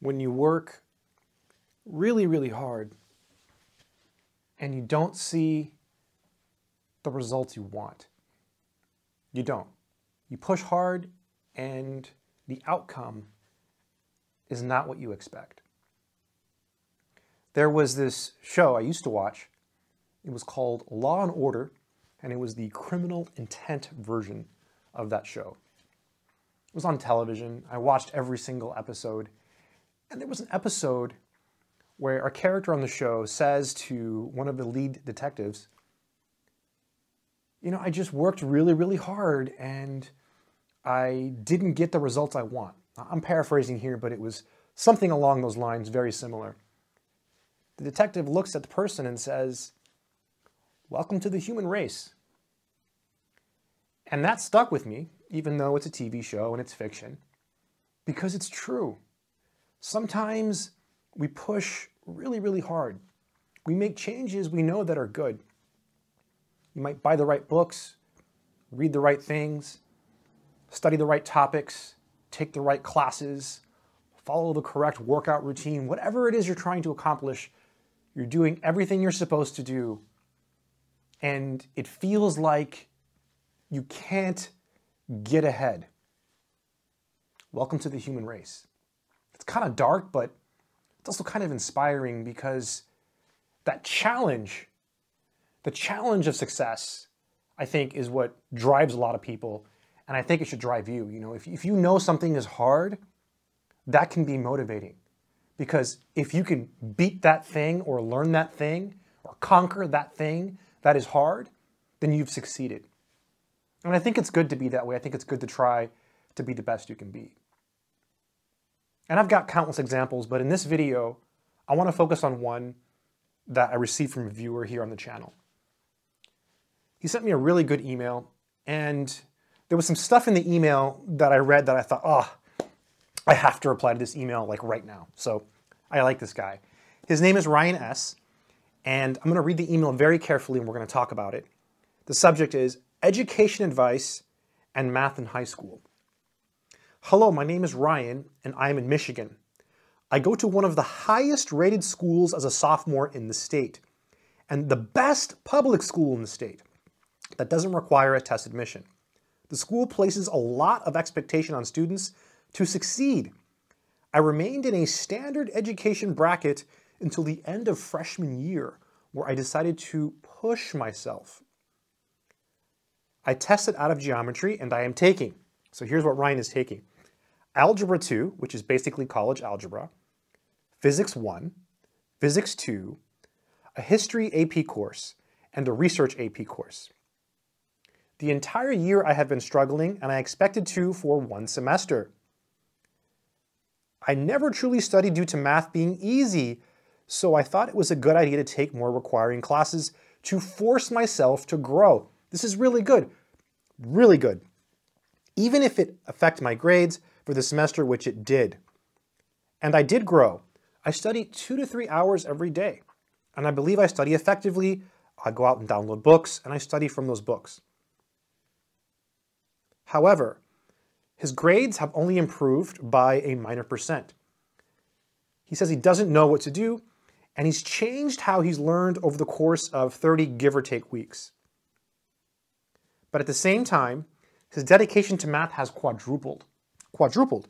when you work really, really hard and you don't see the results you want. You don't. You push hard and the outcome is not what you expect. There was this show I used to watch. It was called Law and Order, and it was the criminal intent version of that show. It was on television. I watched every single episode. And there was an episode where a character on the show says to one of the lead detectives, You know, I just worked really, really hard and I didn't get the results I want. I'm paraphrasing here, but it was something along those lines, very similar. The detective looks at the person and says, Welcome to the human race. And that stuck with me, even though it's a TV show and it's fiction, because it's true. Sometimes we push really, really hard. We make changes we know that are good. You might buy the right books, read the right things, study the right topics, take the right classes, follow the correct workout routine, whatever it is you're trying to accomplish, you're doing everything you're supposed to do. And it feels like you can't get ahead. Welcome to the human race. It's kind of dark, but it's also kind of inspiring because that challenge, the challenge of success, I think is what drives a lot of people. And I think it should drive you. You know, if, if you know something is hard, that can be motivating. Because if you can beat that thing or learn that thing or conquer that thing that is hard, then you've succeeded. And I think it's good to be that way. I think it's good to try to be the best you can be. And I've got countless examples, but in this video, I want to focus on one that I received from a viewer here on the channel. He sent me a really good email, and there was some stuff in the email that I read that I thought, oh, I have to reply to this email like right now. So I like this guy. His name is Ryan S., and I'm going to read the email very carefully and we're going to talk about it. The subject is Education Advice and Math in High School. Hello, my name is Ryan, and I am in Michigan. I go to one of the highest rated schools as a sophomore in the state, and the best public school in the state that doesn't require a test admission. The school places a lot of expectation on students to succeed. I remained in a standard education bracket until the end of freshman year, where I decided to push myself. I tested out of geometry and I am taking. So here's what Ryan is taking. Algebra 2, which is basically college algebra, Physics 1, Physics 2, a History AP course, and a Research AP course. The entire year I have been struggling, and I expected to for one semester. I never truly studied due to math being easy, so I thought it was a good idea to take more requiring classes to force myself to grow. This is really good, really good. Even if it affects my grades, for the semester, which it did. And I did grow. I study two to three hours every day. And I believe I study effectively. I go out and download books, and I study from those books. However, his grades have only improved by a minor percent. He says he doesn't know what to do, and he's changed how he's learned over the course of 30 give or take weeks. But at the same time, his dedication to math has quadrupled quadrupled.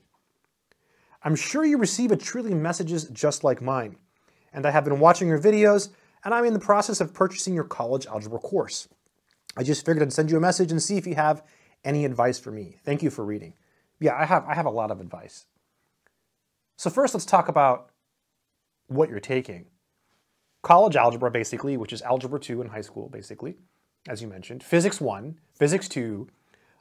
I'm sure you receive a trillion messages just like mine, and I have been watching your videos, and I'm in the process of purchasing your college algebra course. I just figured I'd send you a message and see if you have any advice for me. Thank you for reading. Yeah, I have, I have a lot of advice. So first let's talk about what you're taking. College algebra, basically, which is algebra 2 in high school, basically, as you mentioned. Physics 1, physics 2,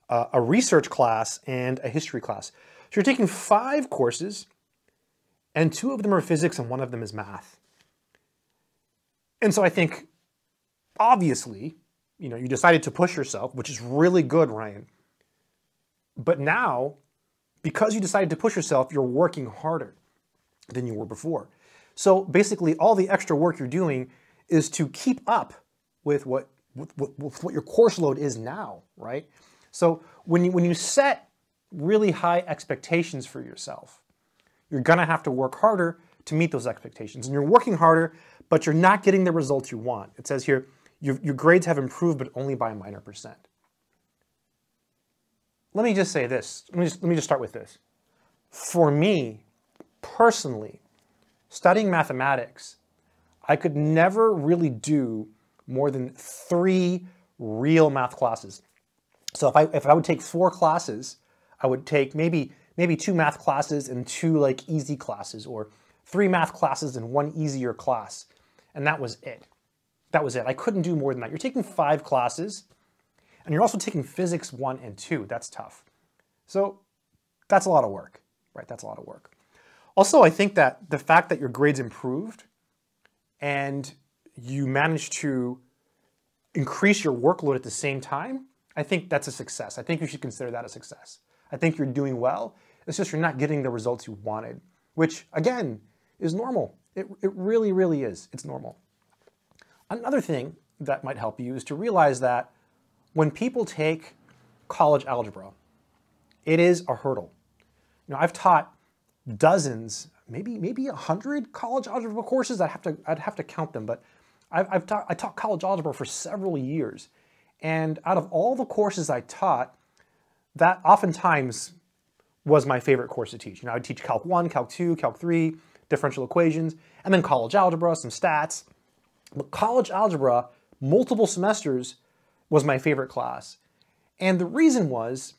uh, a research class, and a history class. So you're taking five courses, and two of them are physics and one of them is math. And so I think, obviously, you know, you decided to push yourself, which is really good, Ryan. But now, because you decided to push yourself, you're working harder than you were before. So basically, all the extra work you're doing is to keep up with what, with, with, with what your course load is now, right? So when you, when you set really high expectations for yourself, you're going to have to work harder to meet those expectations. And you're working harder, but you're not getting the results you want. It says here, your, your grades have improved, but only by a minor percent. Let me just say this. Let me just, let me just start with this. For me, personally, studying mathematics, I could never really do more than three real math classes. So if I, if I would take four classes, I would take maybe, maybe two math classes and two like easy classes or three math classes and one easier class. And that was it. That was it. I couldn't do more than that. You're taking five classes and you're also taking physics one and two. That's tough. So that's a lot of work, right? That's a lot of work. Also, I think that the fact that your grades improved and you managed to increase your workload at the same time, I think that's a success. I think you should consider that a success. I think you're doing well. It's just you're not getting the results you wanted, which again is normal. It, it really, really is. It's normal. Another thing that might help you is to realize that when people take college algebra, it is a hurdle. You know, I've taught dozens, maybe maybe a hundred college algebra courses. I have to I'd have to count them, but I've, I've taught I taught college algebra for several years, and out of all the courses I taught, that oftentimes was my favorite course to teach. You know, I would teach Calc 1, Calc 2, Calc 3, differential equations, and then college algebra, some stats. But college algebra, multiple semesters, was my favorite class. And the reason was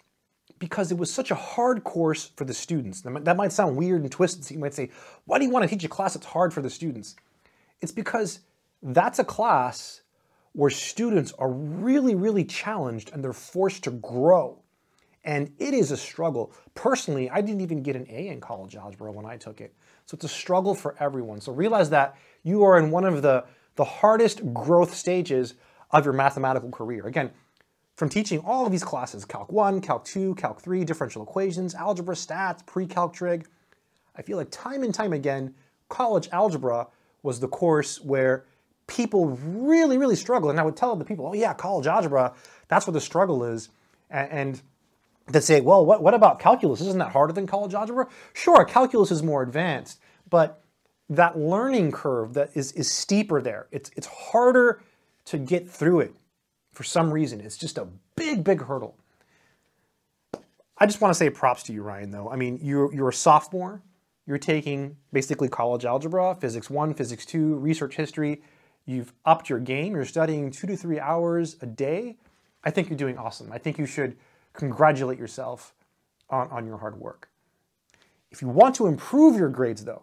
because it was such a hard course for the students. That might sound weird and twisted. So you might say, why do you want to teach a class that's hard for the students? It's because that's a class where students are really, really challenged and they're forced to grow. And it is a struggle. Personally, I didn't even get an A in college algebra when I took it. So it's a struggle for everyone. So realize that you are in one of the, the hardest growth stages of your mathematical career. Again, from teaching all of these classes, Calc 1, Calc 2, Calc 3, differential equations, algebra, stats, pre-calc trig, I feel like time and time again, college algebra was the course where people really, really struggle. And I would tell the people, oh yeah, college algebra, that's what the struggle is. And, and to say, well, what, what about calculus? Isn't that harder than college algebra? Sure, calculus is more advanced, but that learning curve that is, is steeper there. It's, it's harder to get through it for some reason. It's just a big, big hurdle. I just want to say props to you, Ryan, though. I mean, you're, you're a sophomore. You're taking basically college algebra, physics one, physics two, research history. You've upped your game. You're studying two to three hours a day. I think you're doing awesome. I think you should congratulate yourself on, on your hard work. If you want to improve your grades though,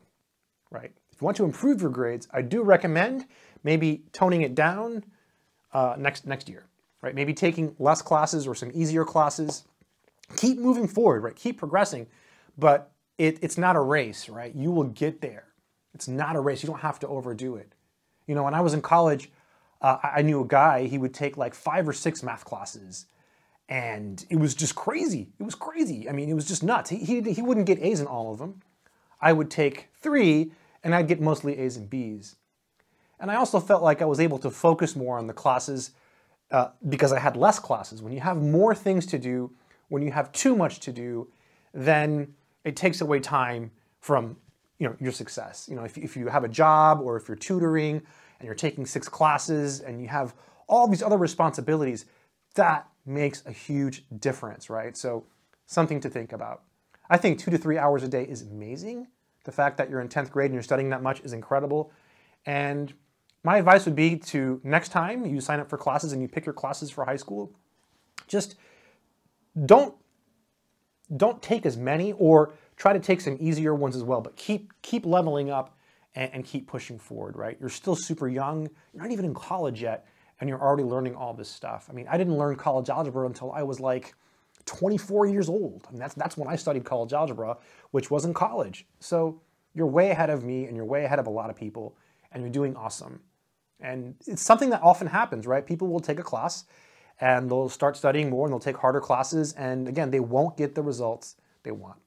right? If you want to improve your grades, I do recommend maybe toning it down uh, next, next year, right? Maybe taking less classes or some easier classes. Keep moving forward, right? Keep progressing, but it, it's not a race, right? You will get there. It's not a race. You don't have to overdo it. You know, when I was in college, uh, I knew a guy, he would take like five or six math classes and it was just crazy. It was crazy. I mean, it was just nuts. He, he, he wouldn't get A's in all of them. I would take three, and I'd get mostly A's and B's. And I also felt like I was able to focus more on the classes uh, because I had less classes. When you have more things to do, when you have too much to do, then it takes away time from you know, your success. You know, if, if you have a job or if you're tutoring and you're taking six classes and you have all these other responsibilities, that makes a huge difference, right? So something to think about. I think two to three hours a day is amazing. The fact that you're in 10th grade and you're studying that much is incredible. And my advice would be to next time you sign up for classes and you pick your classes for high school, just don't don't take as many or try to take some easier ones as well, but keep keep leveling up and, and keep pushing forward, right? You're still super young, you're not even in college yet, and you're already learning all this stuff. I mean, I didn't learn college algebra until I was like 24 years old. I mean, that's, that's when I studied college algebra, which was in college. So you're way ahead of me and you're way ahead of a lot of people and you're doing awesome. And it's something that often happens, right? People will take a class and they'll start studying more and they'll take harder classes. And again, they won't get the results they want.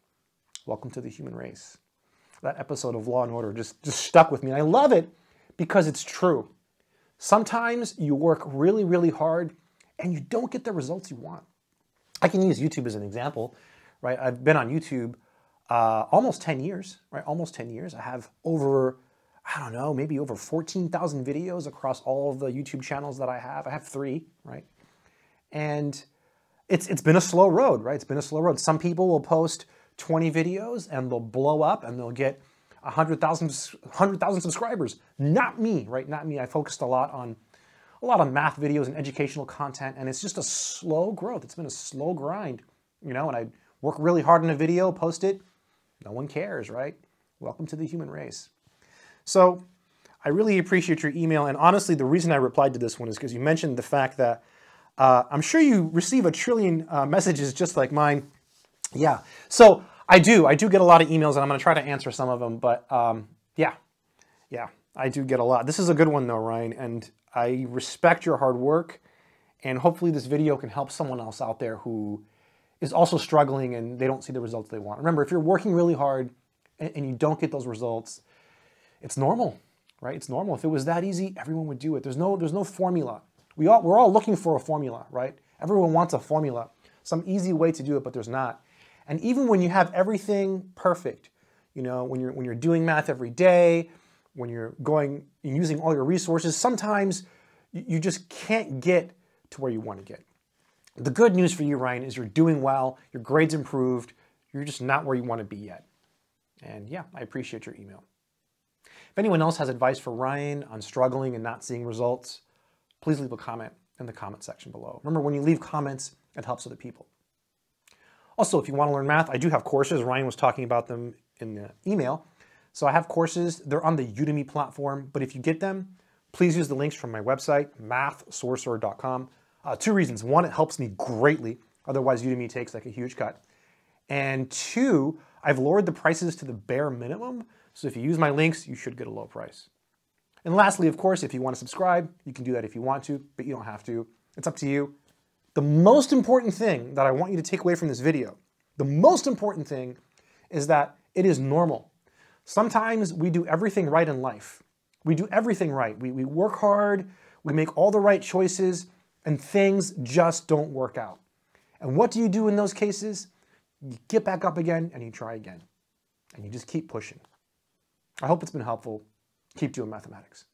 Welcome to the human race. That episode of Law and Order just, just stuck with me. And I love it because it's true. Sometimes you work really, really hard and you don't get the results you want. I can use YouTube as an example, right? I've been on YouTube uh, almost 10 years, right? Almost 10 years. I have over, I don't know, maybe over 14,000 videos across all of the YouTube channels that I have. I have three, right? And it's, it's been a slow road, right? It's been a slow road. Some people will post 20 videos and they'll blow up and they'll get 100,000 100, subscribers. Not me, right? Not me. I focused a lot on a lot of math videos and educational content, and it's just a slow growth. It's been a slow grind, you know, and I work really hard on a video, post it, no one cares, right? Welcome to the human race. So I really appreciate your email, and honestly, the reason I replied to this one is because you mentioned the fact that uh, I'm sure you receive a trillion uh, messages just like mine. Yeah, so I do. I do get a lot of emails, and I'm going to try to answer some of them, but um, yeah, yeah, I do get a lot. This is a good one, though, Ryan, and I respect your hard work, and hopefully this video can help someone else out there who is also struggling and they don't see the results they want. Remember, if you're working really hard and, you don't get those results, it's normal, right? It's normal. If it was that easy, everyone would do it. There's no, there's no formula. We all, we're all looking for a formula, right? Everyone wants a formula, some easy way to do it, but there's not. And even when you have everything perfect, you know, when you're, when you're doing math every day, when you're going using all your resources, sometimes you just can't get to where you want to get. The good news for you, Ryan, is you're doing well, your grades improved, you're just not where you want to be yet. And yeah, I appreciate your email. If anyone else has advice for Ryan on struggling and not seeing results, please leave a comment in the comment section below. Remember, when you leave comments, it helps other people. Also, if you want to learn math, I do have courses. Ryan was talking about them in the email. So I have courses, they're on the Udemy platform, but if you get them, please use the links from my website, mathsorcerer.com. Uh, two reasons. One, it helps me greatly. Otherwise, Udemy takes like a huge cut. And two, I've lowered the prices to the bare minimum. So if you use my links, you should get a low price. And lastly, of course, if you want to subscribe, you can do that if you want to, but you don't have to. It's up to you. The most important thing that I want you to take away from this video, the most important thing is that it is normal Sometimes we do everything right in life. We do everything right. We, we work hard, we make all the right choices, and things just don't work out. And what do you do in those cases? You get back up again and you try again. And you just keep pushing. I hope it's been helpful. Keep doing mathematics.